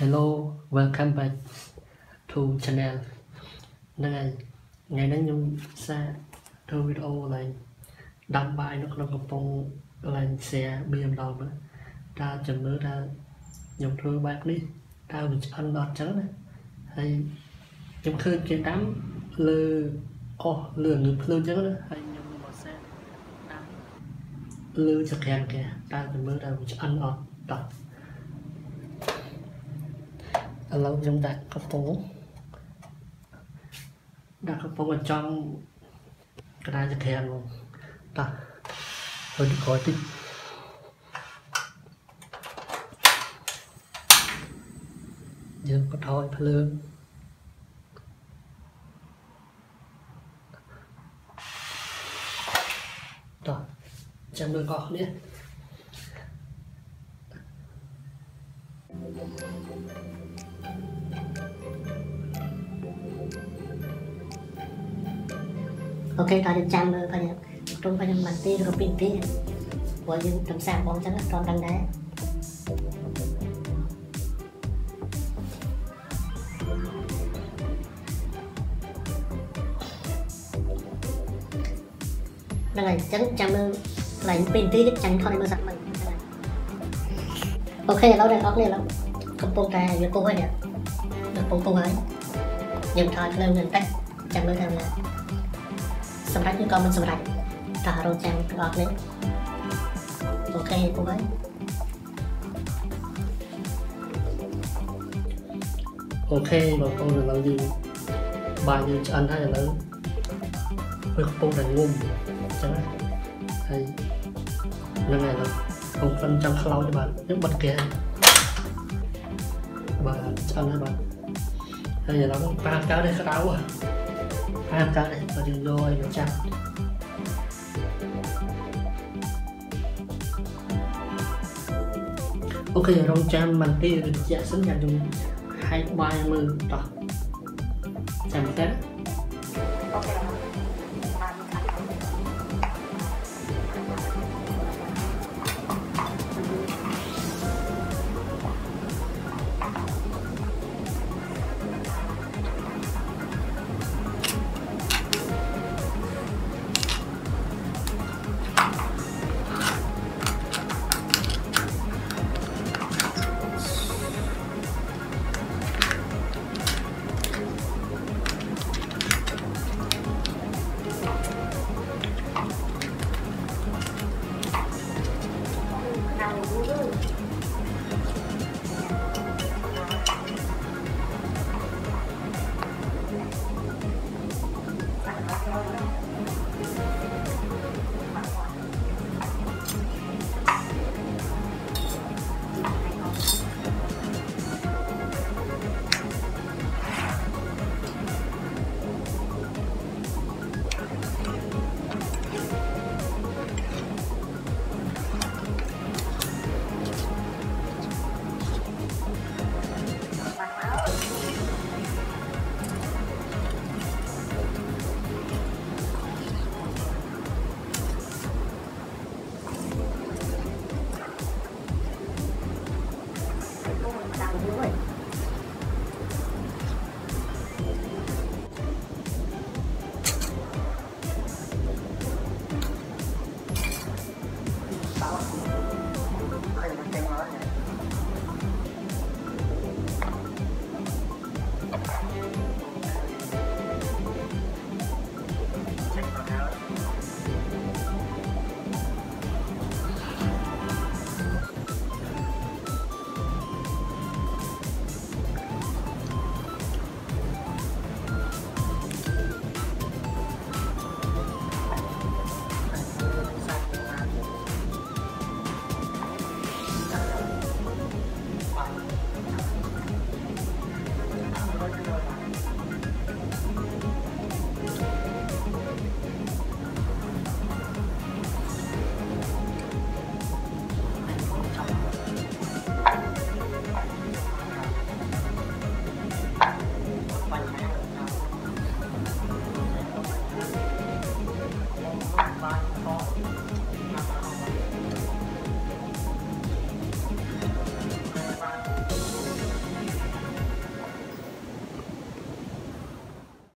Hello welcome back to channel ហ្នឹងហើយថ្ងៃនេះខ្ញុំសាធ្វើវីដេអូកន្លែងដាំបាយនៅក្នុងកំពង់កន្លែងខ្សែបៀមដល់មើលតើចាំមើលតើខ្ញុំធ្វើបែបនេះតើវាឆ្អិនដល់ចឹងណាហើយខ្ញុំឃើញគេដាំលើអស់លើងើភ្លើងចឹងណាហើយខ្ញុំមកសាដាំលើចក្រានគេតើចាំមើលតើវាឆ្អិនអត់តោះ ឥឡូវខ្ញុំដាក់កំប៉ុងដាក់កំប៉ុងឲ្យចំកណ្ដាលចក្រានមកតោះហើយទីក្រោយតិចយើងបន្ថយភ្លើងតោះចាំមើលអស់គ្នា អូខេតើយើងចាំមើលបញ្ញាត្រង់បញ្ញាមិនទីឬពីទីព្រោះយើងទំសាបងអញ្ចឹងត្រង់ដឹងដែរហ្នឹងហើយអញ្ចឹងចាំមើលកន្លែងពីទីចាំខ្ញុំមើលសាកមិញ OK ឥឡូវអ្នកនរគ្នាឥឡូវកំពុងតែវាពុះហើយនេះកំពុងពុះហើយយើងថយភ្លើងបន្តិចចាំមើលថាវា សម្រាប់ឬក៏មិនសម្រាប់តោះរង់ចាំទាំងអស់គ្នា OK ពុះហើយ OK បងប្អូនឥឡូវយើងបាយយើងឆ្អិនហើយឥឡូវវាកំពុងតែងុំអញ្ចឹងណាហើយហ្នឹងហើយឥឡូវកំពុងចាំខ្លោចបាទយើងបិទគេបាទឆ្អិនហើយបាទហើយឥឡូវប៉ាកើតនេះក្តៅហ៎ ប៉ាកើតនេះបើយើងយកឲ្យវាចាប់អូខេរងចាំមិនទីឬជា